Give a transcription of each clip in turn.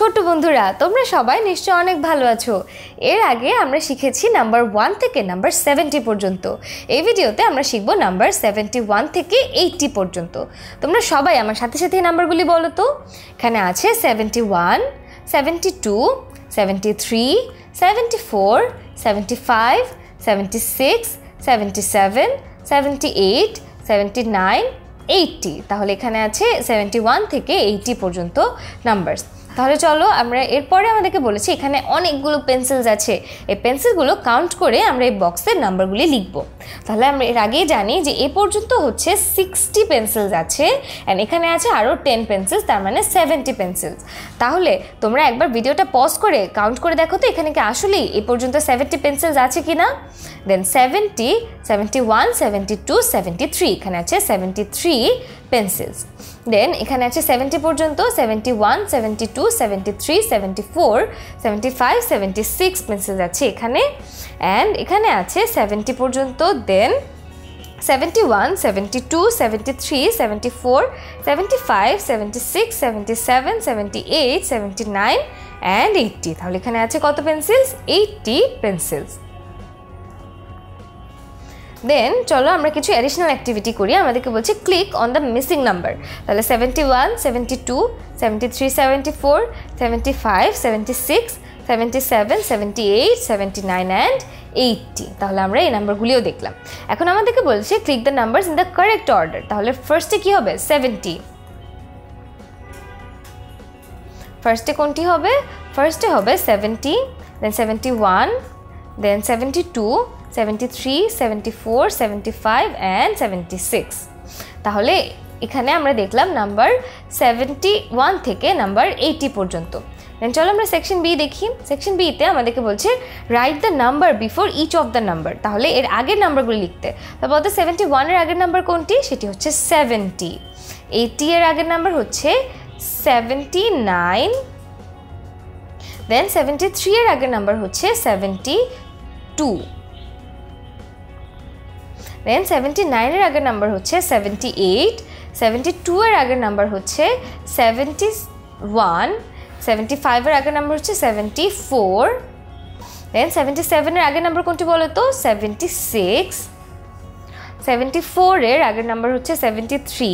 ছোট বন্ধুরা, তোমরা সবাই নিশ্চয় অনেক ভালো আছো। এর আগে আমরা শিখেছি নাম্বার ওয়ান থেকে নাম্বার সেভেন্টি পর্যন্ত। এই ভিডিওতে আমরা শিখব নাম্বার সেভেন্টি ওয়ান থেকে এইটটি পর্যন্ত। তোমরা সবাই আমার সাথে সাথে নাম্বারগুলি বলো তো। এখানে আছে seventy one, seventy two, seventy three, seventy four, seventy five, seventy six, seventy seven, seventy eight, seventy nine, eighty. তাহলে এখানে আছে সেভেন্টি ওয়ান থেকে এইটটি পর্যন্ত নাম্বারস। তাহলে চলো আমরা এরপরে আমাদেরকে বলেছি, এখানে অনেকগুলো পেন্সিলস আছে। এই পেন্সিলগুলো কাউন্ট করে আমরা এই বক্সের নাম্বারগুলি লিখব। তাহলে আমরা এর আগেই জানি যে এ পর্যন্ত হচ্ছে সিক্সটি পেন্সিলস আছে অ্যান্ড এখানে আছে আরও টেন পেন্সিলস তার মানে সেভেন্টি পেন্সিলস তাহলে তোমরা একবার ভিডিওটা পজ করে কাউন্ট করে দেখো তো এখানে কি আসলেই এ পর্যন্ত সেভেন্টি পেন্সিলস আছে কি না then seventy seventy one seventy two seventy three এখানে আছে সেভেন্টি থ্রি পেন্সিলস দেন এখানে আছে সেভেন্টি পর্যন্ত seventy one seventy two seventy three seventy four seventy five seventy six pencils আছে এখানে। অ্যান্ড এখানে আছে সেভেন্টি পর্যন্ত then seventy one seventy two seventy three seventy four seventy five seventy six seventy seven seventy eight seventy nine and eighty তাহলে এখানে আছে কত pencils eighty pencils দেন চলো আমরা কিছু অ্যাডিশনাল অ্যাক্টিভিটি করি। আমাদেরকে বলছে click on the missing number তাহলে seventy one seventy two seventy three seventy four seventy five seventy six seventy seven seventy eight seventy nine and eighty তাহলে আমরা এই নাম্বারগুলিও দেখলাম। এখন আমাদেরকে বলছে click the numbers in the correct order তাহলে ফার্স্টে কী হবে? সেভেন্টি ফার্স্টে কোনটি হবে? ফার্স্টে হবে seventy then seventy one then seventy two তাহলে এখানে আমরা দেখলাম নাম্বার সেভেন্টি ওয়ান থেকে নাম্বার এইটি পর্যন্ত। দেন চলো আমরা সেকশন বি দেখি। সেকশন বিতে আমাদেরকে বলছে write the number before each of the number তাহলে এর আগের নাম্বারগুলো লিখতে। তারপর বলতে সেভেন্টি ওয়ানের আগের নাম্বার কোনটি? সেটি হচ্ছে সেভেন্টি এইটি এর আগের নাম্বার হচ্ছে seventy nine then seventy three এর আগের নাম্বার হচ্ছে সেভেন্টি টু দেন সেভেন্টি নাইনের আগের নাম্বার হচ্ছে সেভেন্টি এইট সেভেন্টি টু এর আগের নাম্বার হচ্ছে সেভেন্টি ওয়ান সেভেন্টি ফাইভের আগের নাম্বার হচ্ছে সেভেন্টি ফোর দেন সেভেন্টি সেভেনের আগের নাম্বার কোনটি বলো তো? সেভেন্টি সিক্স সেভেন্টি ফোরের আগের নাম্বার হচ্ছে সেভেন্টি থ্রি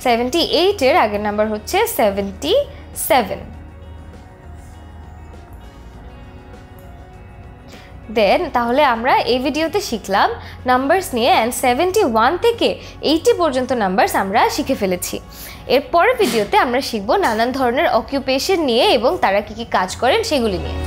সেভেন্টি এইটের আগের নাম্বার হচ্ছে সেভেন্টি সেভেন দেন তাহলে আমরা এই ভিডিওতে শিখলাম নাম্বারস নিয়ে অ্যান্ড সেভেন্টি ওয়ান থেকে এইটি পর্যন্ত নাম্বারস আমরা শিখে ফেলেছি। এর পরের ভিডিওতে আমরা শিখব নানান ধরনের অকিউপেশন নিয়ে এবং তারা কি কি কাজ করেন সেগুলি নিয়ে।